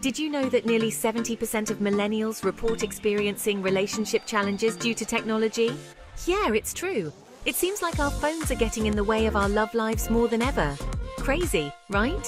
Did you know that nearly 70% of millennials report experiencing relationship challenges due to technology? Yeah, it's true. It seems like our phones are getting in the way of our love lives more than ever. Crazy, right?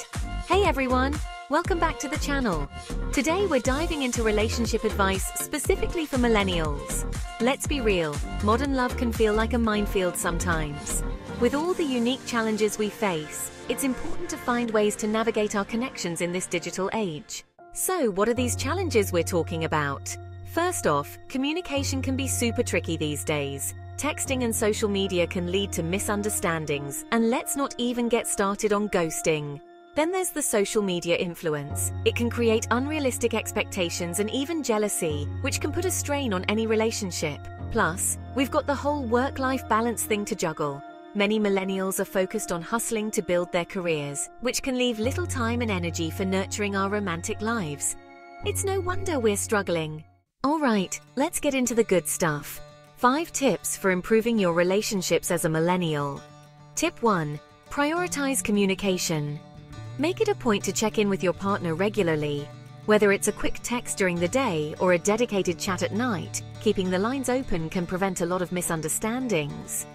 Hey everyone, welcome back to the channel. Today we're diving into relationship advice specifically for millennials. Let's be real, modern love can feel like a minefield sometimes. With all the unique challenges we face, it's important to find ways to navigate our connections in this digital age. So, what are these challenges we're talking about? First off, communication can be super tricky these days. Texting and social media can lead to misunderstandings, and let's not even get started on ghosting. Then there's the social media influence. It can create unrealistic expectations and even jealousy, which can put a strain on any relationship. Plus, we've got the whole work life balance thing to juggle. Many millennials are focused on hustling to build their careers, which can leave little time and energy for nurturing our romantic lives. It's no wonder we're struggling. Alright, let's get into the good stuff. 5 tips for improving your relationships as a millennial. Tip 1. Prioritize communication. Make it a point to check in with your partner regularly. Whether it's a quick text during the day or a dedicated chat at night, keeping the lines open can prevent a lot of misunderstandings.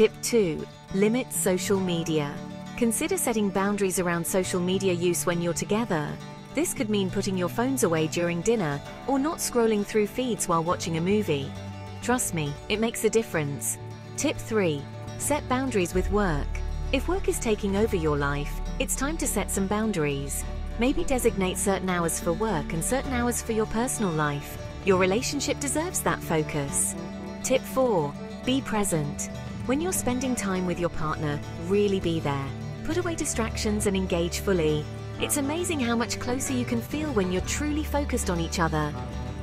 Tip 2. Limit social media. Consider setting boundaries around social media use when you're together. This could mean putting your phones away during dinner or not scrolling through feeds while watching a movie. Trust me, it makes a difference. Tip 3. Set boundaries with work. If work is taking over your life, it's time to set some boundaries. Maybe designate certain hours for work and certain hours for your personal life. Your relationship deserves that focus. Tip 4. Be present. When you're spending time with your partner, really be there. Put away distractions and engage fully. It's amazing how much closer you can feel when you're truly focused on each other.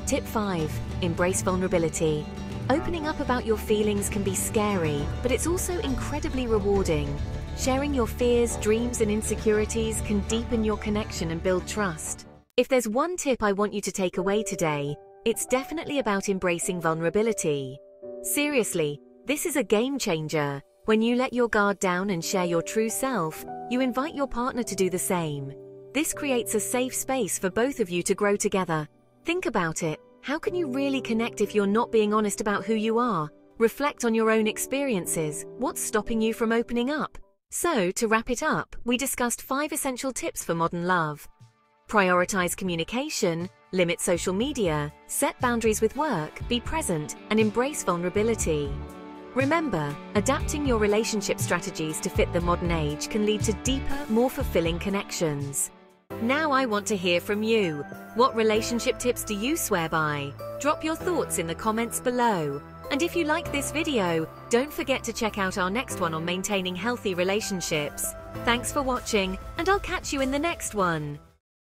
Tip 5. Embrace vulnerability. Opening up about your feelings can be scary, but it's also incredibly rewarding. Sharing your fears, dreams, and insecurities can deepen your connection and build trust. If there's one tip I want you to take away today, it's definitely about embracing vulnerability. Seriously, this is a game changer. When you let your guard down and share your true self, you invite your partner to do the same. This creates a safe space for both of you to grow together. Think about it. How can you really connect if you're not being honest about who you are? Reflect on your own experiences. What's stopping you from opening up? So, to wrap it up, we discussed five essential tips for modern love. Prioritize communication, limit social media, set boundaries with work, be present, and embrace vulnerability. Remember, adapting your relationship strategies to fit the modern age can lead to deeper, more fulfilling connections. Now I want to hear from you. What relationship tips do you swear by? Drop your thoughts in the comments below. And if you like this video, don't forget to check out our next one on maintaining healthy relationships. Thanks for watching, and I'll catch you in the next one.